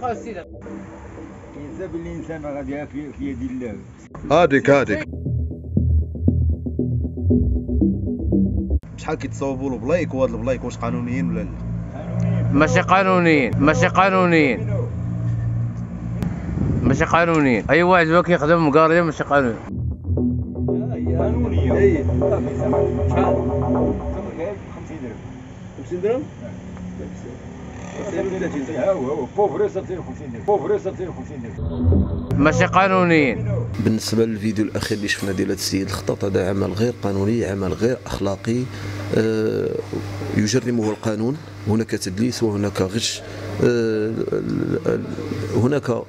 بقى السيده ينسى باللي الانسان غادي في في يد الله هاديك هاديك. شحال كيتصاوبوا له بلايك وهاد البلايك واش قانونيين ولا لا؟ ماشي قانونيين ماشي قانونيين. ماشي قانونيين. أي واحد هو كيخدم مقاريه ماشي قانوني. قانونية. أي. صافي سامح شحال؟ ثمن غير 50 درهم. 50 درهم؟ ها هو هو بوفري صافي 50 درهم بوفري صافي 50 درهم ماشي قانونيين. بالنسبة للفيديو الأخير اللي شفنا ديال هذا السيد الخطط هذا عمل غير قانوني عمل غير أخلاقي آه، يجرمه القانون. هناك تدليس وهناك غش آه، هناك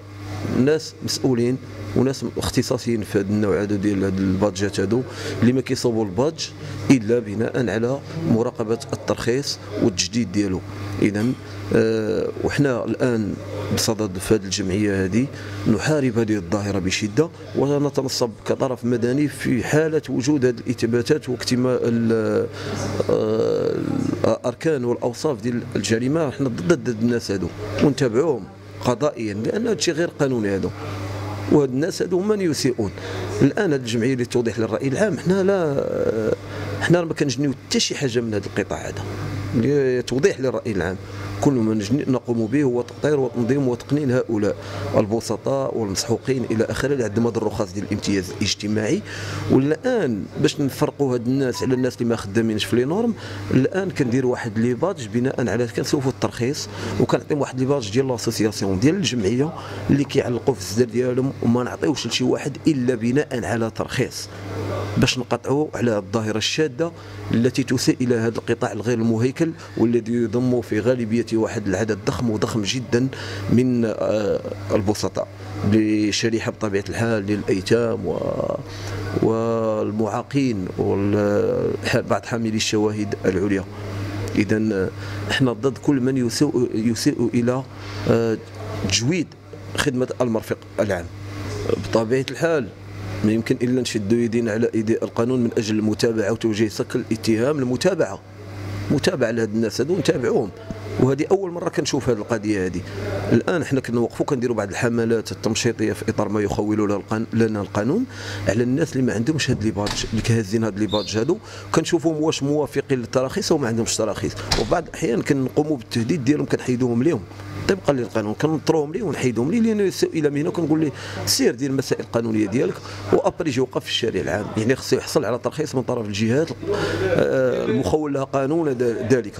ناس مسؤولين وناس اختصاصيين في هذا النوع هذا ديال البادجات هادو اللي ما كيصوبوا البادج إلا بناء على مراقبة الترخيص والتجديد ديالو. اذا آه، وحنا الآن بصدد في هذه الجمعية هذه نحارب هذه الظاهرة بشدة ونتنصب كطرف مدني في حالة وجود هذه الاثباتات واكتمال ال- آه، الأركان والأوصاف ديال الجريمة. حنا ضد الناس هادو ونتابعوهم قضائيا لأن هذا غير قانوني هذا وهاد الناس هادو من يسيئون. الآن هذه الجمعية اللي توضيح للرأي العام حنا لا حنا ما كنجنيو حتى شي حاجة من هذا القطاع هذا. توضيح للرأي العام. كل ما نقوم به هو تطهير وتنظيم وتقنين هؤلاء البسطاء والمسحوقين إلى آخره اللي عندهم هذا الرخص ديال الامتياز الاجتماعي. والآن باش نفرقوا هاد الناس على الناس اللي ما خدامينش في les normes الآن كندير واحد les badges بناء على كنشوفوا الترخيص وكنعطيهم واحد les badges ديال l'association ديال الجمعية اللي كيعلقوا في الزر ديالهم وما نعطيوش لشي واحد إلا بناء على ترخيص. باش نقطعوا على الظاهرة الشاذه التي تسيء إلى هذا القطاع الغير المهيكل والذي يضم في غالبيته واحد العدد ضخم وضخم جدا من آه، البسطاء بشريحة بطبيعة الحال للأيتام و والمعاقين وبعض حاملي الشواهد العليا. اذا إحنا ضد كل من يسيء يسيء إلى آه، تجويد خدمة المرفق العام. بطبيعة الحال ما يمكن إلا نشدوا يدينا على إيدي القانون من أجل المتابعة وتوجيه صك الاتهام المتابعه متابعة لهاد الناس هادو نتابعوهم وهذه أول مرة كنشوف هذه القضية هذه الآن حنا كنوقفوا كنديروا بعض الحملات التمشيطية في إطار ما يخول لنا القانون على الناس اللي ما عندهمش هاد les badges اللي كهازين هاد les badges هادو. كنشوفوهم واش موافقين للتراخيص أو ما عندهمش تراخيص. وفي بعض الأحيان كنقوموا بالتهديد ديالهم كنحيدوهم ليهم طبقا للقانون. كنطروهم ليه ونحيدهم ليه لأن إلى مهنة وكنقول ليه سير دير المسائل القانونية ديالك. وابري يجي يوقف في الشارع العام. يعني خصو يحصل على ترخيص من طرف الجهات آه، المخول لها قانون ذلك.